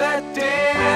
that day.